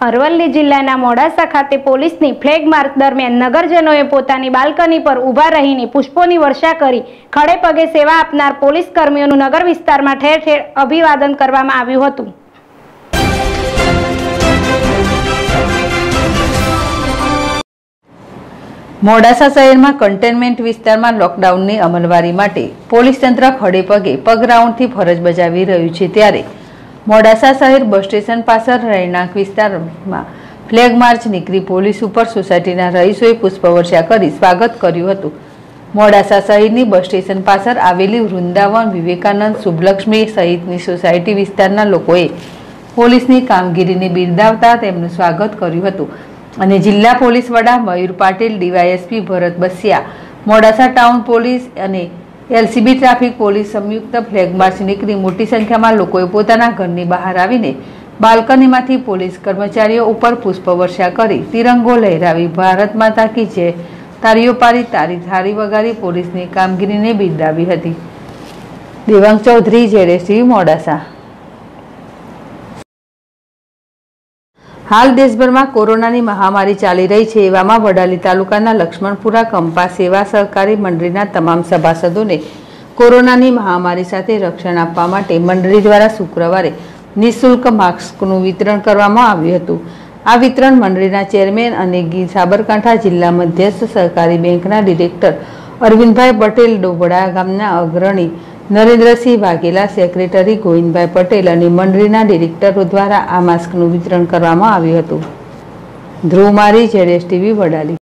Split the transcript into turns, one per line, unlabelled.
અરવલ્લી જિલ્લાના મોડાસા ખાતે પોલીસની ફ્લેગ માર્ચ દરમિયાન નગરજનોએ પોતાની બાલ્કની પર ઊભા રહીને પુષ્પોની વર્ષા કરી ખડે પગે સેવા આપનાર પોલીસ કર્મીઓનું નગર વિસ્તારમાં ઠેર ઠેર અભિવાદન કરવામાં આવ્યું હતું.
મોડાસા શહેરમાં કન્ટેનમેન્ટ વિસ્તારમાં લોકડાઉનની અમલવારી માટે પોલીસ તંત્ર ખડે પગે પગરાઉન્ડથી ફરજ બજાવી રહ્યું છે ત્યારે મોડાસા શહેર બસ સ્ટેશન પાછળ રહેણાંક વિસ્તારમાં ફ્લેગ માર્ચ નીકળી પોલીસ ઉપર સોસાયટીના રહીશોએ પુષ્પવર્ષા કરી સ્વાગત કર્યું હતું. મોડાસા શહેરની બસ સ્ટેશન પાછળ આવેલી વૃંદાવન વિવેકાનંદ શુભલક્ષ્મી સહિતની સોસાયટી વિસ્તારના લોકોએ પોલીસની કામગીરીને બિરદાવતા તેમનું સ્વાગત કર્યું હતું. અને જિલ્લા પોલીસ વડા Mayur Patil, DYSP Bharat Basiya, Modasa town police અને એલસીબી ટ્રાફિક પોલીસ સંયુક્ત ફ્લેગ માર્ચ નીકળી. મોટી સંખ્યામાં લોકોએ પોતાના ઘરની બહાર આવીને બાલ્કનીમાંથી પોલીસ કર્મચારીઓ ઉપર પુષ્પવર્ષા કરી. તિરંગો લહેરાવી ભારત માતા કી જય. તારીઓ પારી તારી થારી વગાડી પોલીસની કામગીરીને બિરદાવી હતી. દેવાંગ ચૌધરી, જેડેસી, મોડાસા. હાલ દેશભરમાં કોરોનાની મહામારી ચાલી રહી છે એવામાં વડાલી તાલુકાના લક્ષ્મણપુરા કંપા સેવા સહકારી મંડળીના તમામ સભાસદોને કોરોનાની મહામારી સાથે રક્ષણ આપવા માટે મંડળી દ્વારા શુક્રવારે નિઃશુલ્ક માસ્કનું વિતરણ કરવામાં આવ્યું હતું. આ વિતરણ મંડળીના ચેરમેન અને ગીર સાબરકાંઠા જિલ્લા મધ્યસ્થ સહકારી બેંકના ડિરેક્ટર અરવિંદભાઈ પટેલ ડોબડા ગામના અગ્રણી નરેન્દ્રસિંહ વાઘેલા, સેક્રેટરી ગોવિંદભાઈ પટેલ અને મંડળીના ડિરેક્ટરો દ્વારા આ માસ્કનું વિતરણ કરવામાં આવ્યું હતું. ધ્રુવ મારી, જેડેશ ટીવી, વડાલી.